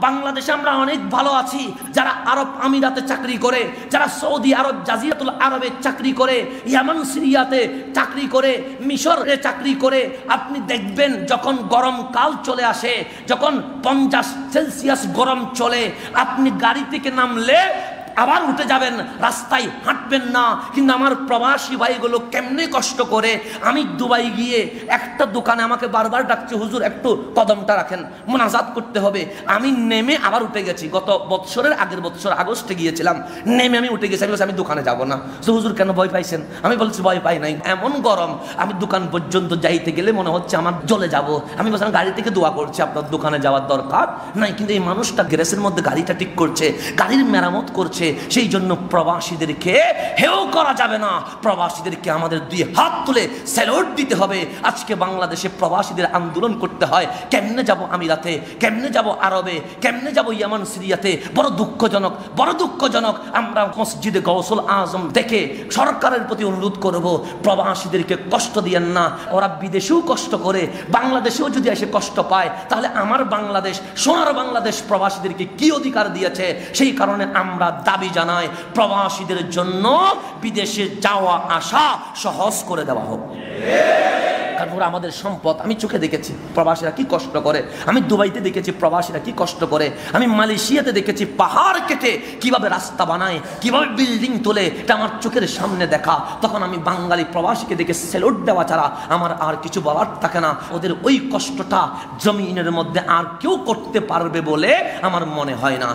বাংলাদেশে আমরা অনেক ভালো আছি, যারা আরব আমিরাতে চাকরি করে, যারা সৌদি আরব জাজিয়াতুল আরবে চাকরি করে, ইয়ামান, সিরিয়াতে চাকরি করে, মিশরে চাকরি করে। আপনি দেখবেন যখন গরমকাল চলে আসে, যখন পঞ্চাশ সেলসিয়াস গরম চলে, আপনি গাড়ি থেকে নামলে আবার উঠে যাবেন, রাস্তায় হাঁটবেন না। কিন্তু আমার প্রবাসী ভাইগুলো কেমনে কষ্ট করে? আমি দুবাই গিয়ে একটা দোকানে আমাকে বারবার ডাকছে, হুজুর, একটু কদমটা রাখেন, মোনাজাত করতে হবে। আমি নেমে আবার উঠে গেছি। গত বৎসরের আগের বৎসর, আগস্টে গিয়েছিলাম। নেমে আমি উঠে গেছি, আমি আমি দোকানে যাব না। তো হুজুর, কেন ভয় পাইছেন? আমি বলছি, ভয় পাই নাই। এমন গরম, আমি দোকান পর্যন্ত যাইতে গেলে মনে হচ্ছে আমার জ্বলে যাব। আমি বলছিলাম, গাড়ি থেকে দোয়া করছি, আপনার দোকানে যাওয়ার দরকার নাই। কিন্তু এই মানুষটা গ্যারেজের মধ্যে গাড়িটা ঠিক করছে, গাড়ির মেরামত করছে। সেই জন্য প্রবাসীদেরকে হেও করা যাবে না। প্রবাসীদেরকে আমাদের দুই হাত তুলে স্যালুট দিতে হবে। আজকে বাংলাদেশে প্রবাসীদের আন্দোলন করতে হয়। কেমনে যাব আমিরাতে? কেমনে যাব আরবে? কেমনে যাব ইয়ামান সিরিয়াতে? বড় দুঃখজনক বড় দুঃখজনক। আমরা মসজিদে গৌসল আজম দেখে সরকারের প্রতি অনুরোধ করব, প্রবাসীদেরকে কষ্ট দিয়েন না। ওরা বিদেশেও কষ্ট করে, বাংলাদেশেও যদি এসে কষ্ট পায়, তাহলে আমার বাংলাদেশ, সোনার বাংলাদেশ প্রবাসীদেরকে কি অধিকার দিয়েছে? সেই কারণে আমরা দাবি জানায়, প্রবাসীদের জন্য বিদেশে যাওয়া আসা সহজ করে দেওয়া হোক। কারণ আমাদের সম্পদ। আমি চোখে দেখেছি প্রবাসীরা কি কষ্ট করে। আমি দুবাইতে দেখেছি প্রবাসীরা কি কষ্ট করে। আমি মালয়েশিয়াতে দেখেছি পাহাড় কেটে কীভাবে রাস্তা বানায়, কীভাবে বিল্ডিং তোলে, এটা আমার চোখের সামনে দেখা। তখন আমি বাঙালি প্রবাসীকে দেখে সেলুট দেওয়া ছাড়া আমার আর কিছু বলার থাকে না। ওদের ওই কষ্টটা জমিনের মধ্যে আর কেউ করতে পারবে বলে আমার মনে হয় না।